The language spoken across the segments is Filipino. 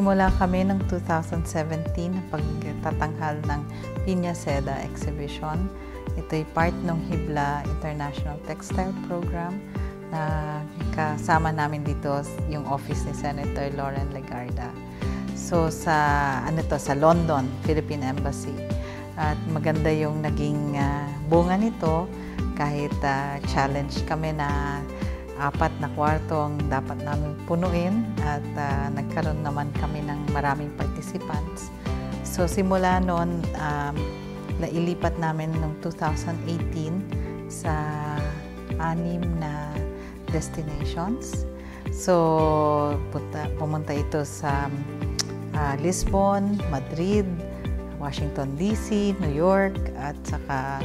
Nagsimula kami ng 2017 na pagtatanghal ng Piña Seda Exhibition. Ito'y part ng Hibla International Textile Program na kasama namin dito yung office ni Senator Lauren Legarda. So sa ano to sa London, Philippine Embassy. At maganda yung naging uh, bunga nito kahit uh, challenge kami na apat na kwarto ang dapat namin punuin at uh, nagkaroon naman kami ng maraming participants. So simula noon, um, nailipat namin noong 2018 sa anim na destinations. So punta, pumunta ito sa uh, Lisbon, Madrid, Washington DC, New York at saka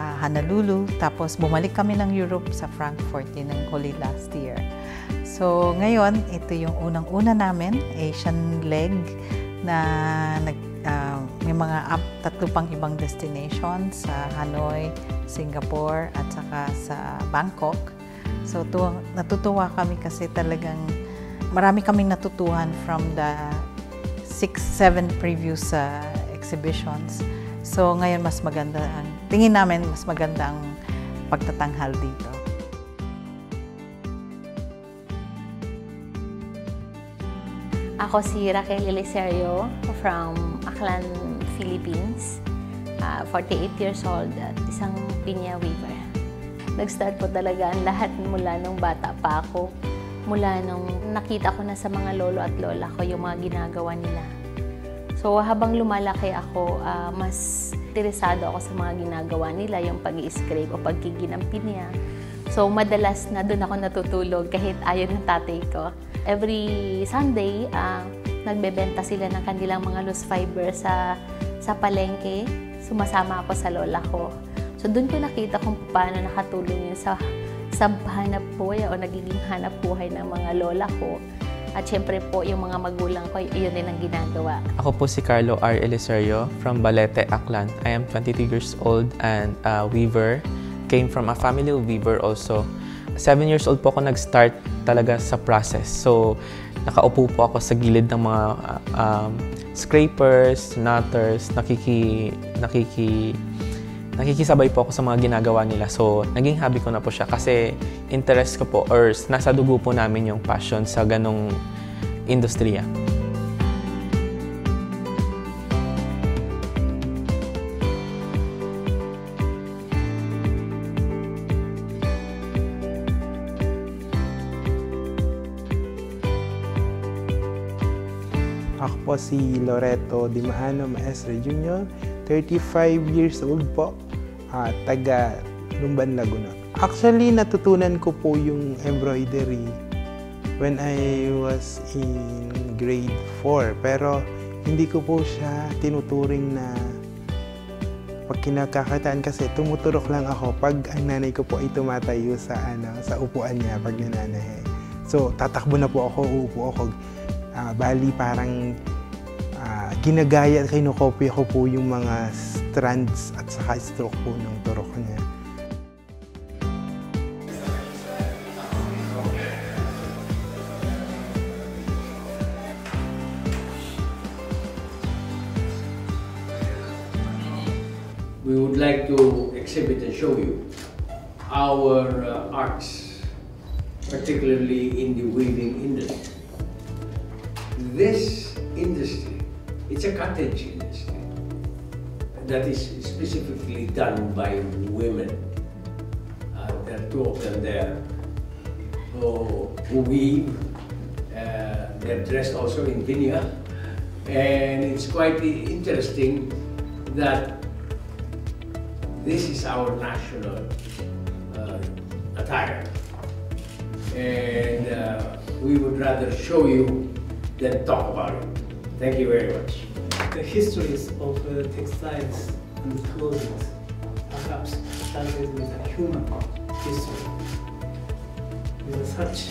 uh, Honolulu. Tapos bumalik kami ng Europe sa Frankfurt din ng huli last year. So ngayon, ito yung unang-una namin, Asian leg na nag, uh, may mga up, tatlo pang ibang destinations sa Hanoi, Singapore at saka sa Bangkok. So tuwa, natutuwa kami kasi talagang marami kaming natutuhan from the six, seven previous uh, exhibitions. So ngayon mas maganda ang tingin namin mas maganda ang pagtatanghal dito. Ako si Raquel Eliserio from Aklan, Philippines. Uh, 48 years old at isang pinya weaver. Nag-start po talaga ang lahat mula nung bata pa ako. Mula nung nakita ko na sa mga lolo at lola ko yung mga ginagawa nila So habang lumalaki ako, uh, mas interesado ako sa mga ginagawa nila, yung pag scrape o pagkiginampin niya. So madalas na doon ako natutulog kahit ayaw ng tatay ko. Every Sunday, uh, nagbebenta sila ng kanilang mga loose fiber sa, sa palengke. Sumasama ako sa lola ko. So doon ko nakita kung paano nakatulong yun sa, sa hanap buhay o nagiging hanap buhay ng mga lola ko at syempre po, yung mga magulang ko, yun din ang ginagawa. Ako po si Carlo R. Eliserio from Balete, Aklan. I am 22 years old and a weaver. Came from a family of weaver also. Seven years old po ako nag-start talaga sa process. So, nakaupo po ako sa gilid ng mga uh, um, scrapers, nutters, nakiki, nakiki, nakikisabay po ako sa mga ginagawa nila. So, naging hobby ko na po siya kasi interest ko po or nasa dugo po namin yung passion sa ganong industriya. Ako po si Loreto Dimaano Maestre Jr., 35 years old po, uh, taga Lumban, Laguna. Actually, natutunan ko po yung embroidery when I was in grade 4. Pero hindi ko po siya tinuturing na pag kinakakataan kasi tumuturok lang ako pag ang nanay ko po ay tumatayo sa ano sa upuan niya pag nananahe. So tatakbo na po ako, uupo ako. Uh, bali parang uh, ginagaya kinokopya ko po yung mga strands at ng turok niya. we would like to exhibit and show you our uh, arts, particularly in the weaving industry. This industry, it's a cottage industry that is specifically done by women. Uh, there are two of them there who, who weave. Uh, they're dressed also in vinya. And it's quite interesting that this is our national uh, attire. And uh, we would rather show you than talk about it. Thank you very much. The histories of uh, textiles and clothing perhaps started with a human history. With such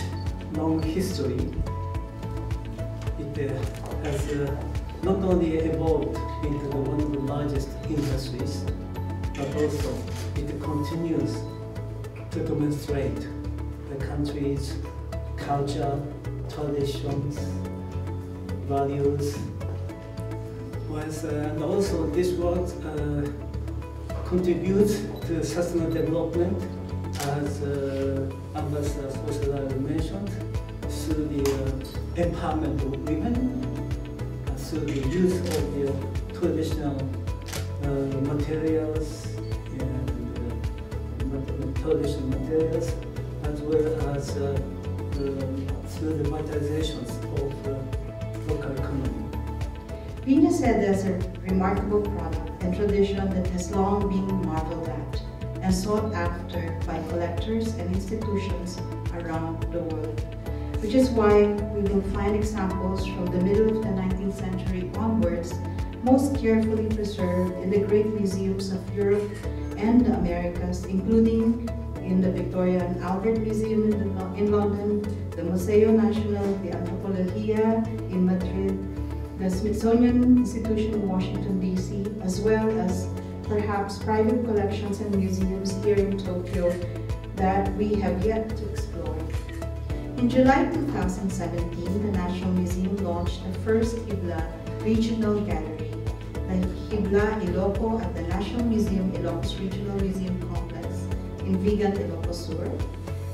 long history, it uh, has uh, not only evolved into the one of the largest industries, but also it continues to demonstrate the country's culture, traditions, values. Was, uh, and also this work uh, contributes to sustainable development as uh, Ambassador Sosala mentioned through the empowerment of women, through the use of the traditional materials and traditional materials as well as uh, um, through the vitalizations of uh, local economy. Piña Seda is a remarkable product and tradition that has long been marveled at and sought after by collectors and institutions around the world, which is why we will find examples from the middle of the 19th century onwards most carefully preserved in the great museums of Europe and the Americas, including in the Victoria and Albert Museum in, Lo- in London, the Museo Nacional de Antropología in Madrid, the Smithsonian Institution in Washington, D.C., as well as perhaps private collections and museums here in Tokyo that we have yet to explore. In July 2017, the National Museum launched the first Hibla Regional Gallery, the Hibla Iloco at the National Museum Ilocos Regional Museum Complex in Vigan, Ilocos Sur.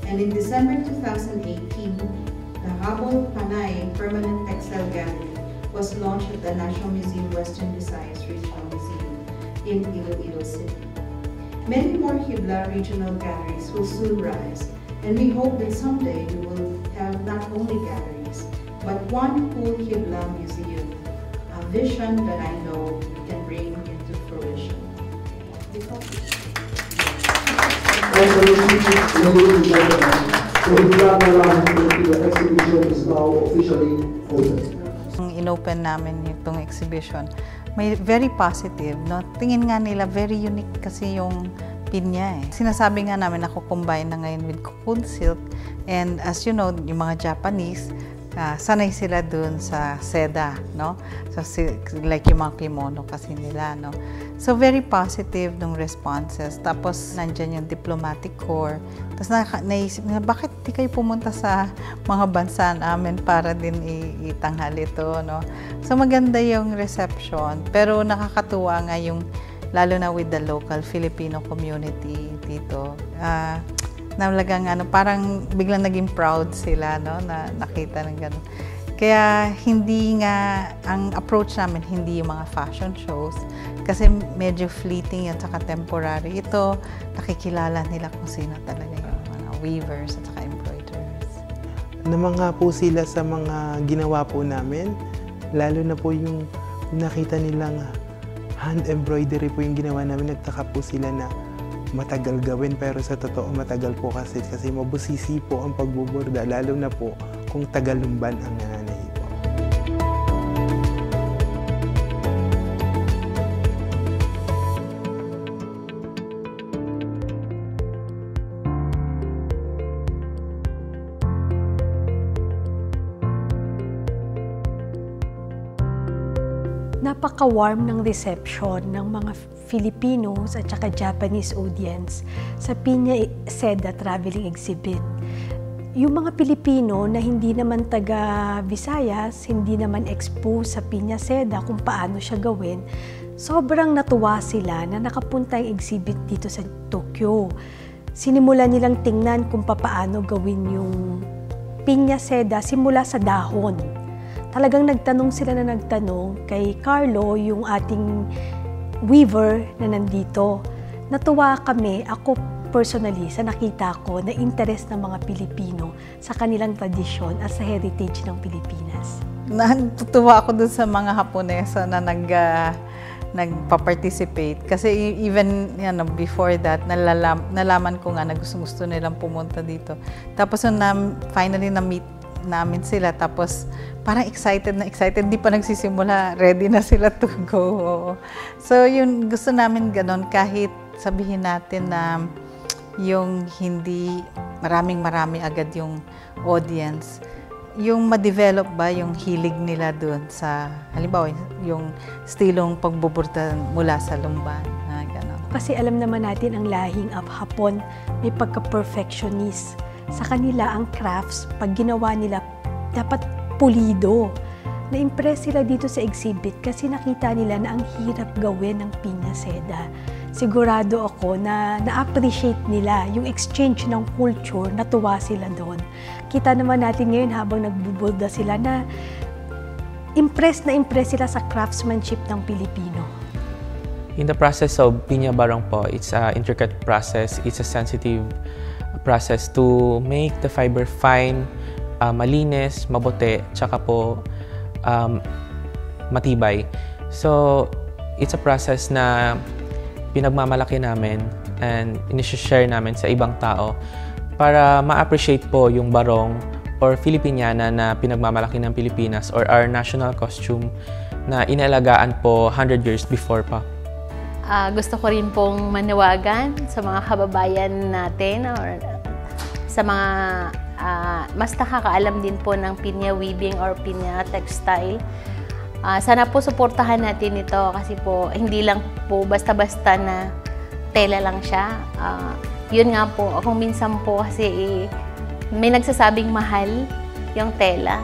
And in December 2018, the Habol Panay Permanent Textile Gallery was launched at the National Museum Western Visayas Regional Museum in Iloilo City. Many more Hibla regional galleries will soon rise, and we hope that someday we will have not only galleries, but one full Hibla museum, a vision that I know we can bring into fruition. Congratulations, ladies and gentlemen. The Hibla Filipino exhibition is now officially open. Inopen namin itong exhibition, may very positive, no? Tingin nga nila, very unique kasi yung pinya eh. Sinasabi nga namin na combine na ngayon with cocoon silk and as you know, yung mga Japanese, ah, sanay sila dun sa seda, no? So, si- like yung mga kimono kasi nila, no? So, very positive nung responses. Tapos, nandyan yung diplomatic corps. Tapos, naka- naisip na, bakit di kayo pumunta sa mga bansa namin para din itanghal ito, no? So, maganda yung reception. Pero, nakakatuwa nga yung, lalo na with the local Filipino community dito. Ah, nalagang ano, parang biglang naging proud sila, no, na nakita ng ganun. Kaya hindi nga, ang approach namin, hindi yung mga fashion shows, kasi medyo fleeting yan, saka temporary. Ito, nakikilala nila kung sino talaga yung mga weavers at saka embroiderers. Naman nga po sila sa mga ginawa po namin, lalo na po yung nakita nilang hand embroidery po yung ginawa namin, nagtaka po sila na matagal gawin pero sa totoo matagal po kasi. Kasi mabusisi po ang pagbuborda lalo na po kung tagalumban ang nananahi napaka-warm ng reception ng mga Filipinos at saka Japanese audience sa Piña Seda Traveling Exhibit. Yung mga Pilipino na hindi naman taga Visayas, hindi naman exposed sa Piña Seda kung paano siya gawin, sobrang natuwa sila na nakapunta yung exhibit dito sa Tokyo. Sinimulan nilang tingnan kung paano gawin yung Piña Seda simula sa dahon talagang nagtanong sila na nagtanong kay Carlo, yung ating weaver na nandito. Natuwa kami, ako personally, sa nakita ko na interest ng mga Pilipino sa kanilang tradisyon at sa heritage ng Pilipinas. Natutuwa ako dun sa mga Haponesa na nag ah, nagpa-participate kasi e- even yan, before that nalalam, nalaman ko nga na gusto gusto nilang pumunta dito tapos nung nam, finally na meet namin sila. Tapos parang excited na excited. Di pa nagsisimula. Ready na sila to go. So yun gusto namin ganon kahit sabihin natin na yung hindi maraming marami agad yung audience yung ma-develop ba yung hilig nila doon sa halimbawa yung stilong pagbuburta mula sa lumban na gano'n. Kasi alam naman natin ang lahing of Hapon may pagka-perfectionist. Sa kanila ang crafts, pag ginawa nila, dapat pulido. Na-impress sila dito sa exhibit kasi nakita nila na ang hirap gawin ng pinya seda. Sigurado ako na na-appreciate nila yung exchange ng culture, natuwa sila doon. Kita naman natin ngayon habang nagbubulda sila na impress na impress sila sa craftsmanship ng Pilipino. In the process of pinya barong po, it's a intricate process. It's a sensitive process to make the fiber fine, uh, malinis, mabuti, tsaka po um, matibay. So, it's a process na pinagmamalaki namin and inisishare namin sa ibang tao para ma-appreciate po yung barong or Filipiniana na pinagmamalaki ng Pilipinas or our national costume na inalagaan po 100 years before pa. Uh, gusto ko rin pong manawagan sa mga kababayan natin or sa mga uh, mas nakakaalam din po ng pinya weaving or pinya textile Uh, sana po suportahan natin ito kasi po hindi lang po basta-basta na tela lang siya. Uh, yun nga po, kung minsan po kasi eh, may nagsasabing mahal yung tela.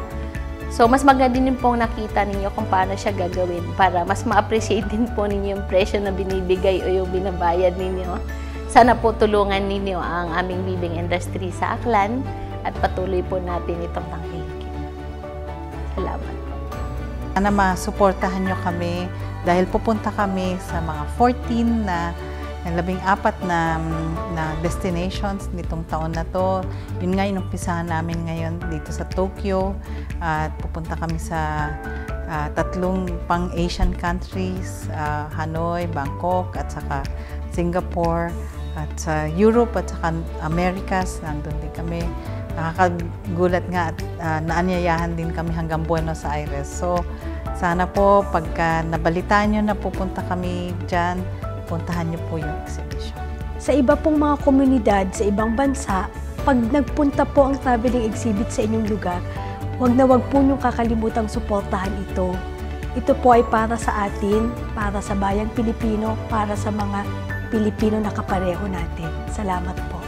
So, mas maganda din pong nakita ninyo kung paano siya gagawin para mas ma-appreciate din po ninyo yung presyo na binibigay o yung binabayad ninyo. Sana po tulungan ninyo ang aming weaving industry sa Aklan at patuloy po natin itong tangkilikin. Salamat. Sana masuportahan nyo kami dahil pupunta kami sa mga 14 na labing apat na, na destinations nitong taon na to. Yun nga, inumpisahan namin ngayon dito sa Tokyo at pupunta kami sa uh, tatlong pang-Asian countries, uh, Hanoi, Bangkok, at saka Singapore, at sa Europe at saka Americas, nandun din kami nakakagulat nga at uh, naanyayahan din kami hanggang Buenos Aires. So, sana po pagka nabalitaan nyo na pupunta kami dyan, puntahan nyo po yung exhibition. Sa iba pong mga komunidad sa ibang bansa, pag nagpunta po ang traveling exhibit sa inyong lugar, huwag na huwag po nyo kakalimutang suportahan ito. Ito po ay para sa atin, para sa bayang Pilipino, para sa mga Pilipino na kapareho natin. Salamat po.